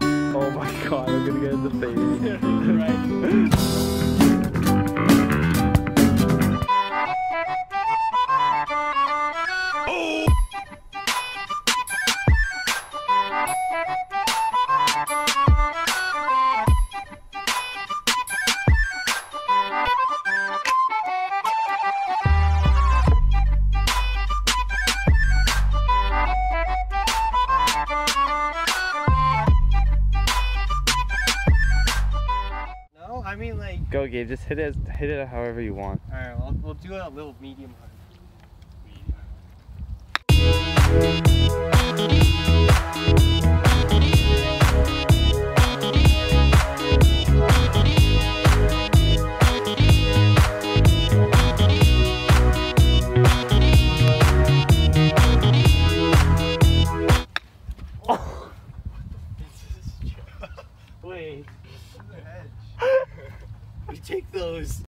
Oh my god, I'm gonna get in the face. right. I mean like. Go, Gabe. Just hit it. Hit it however you want. All right, well, we'll do a little medium hunt. Wait. You take those.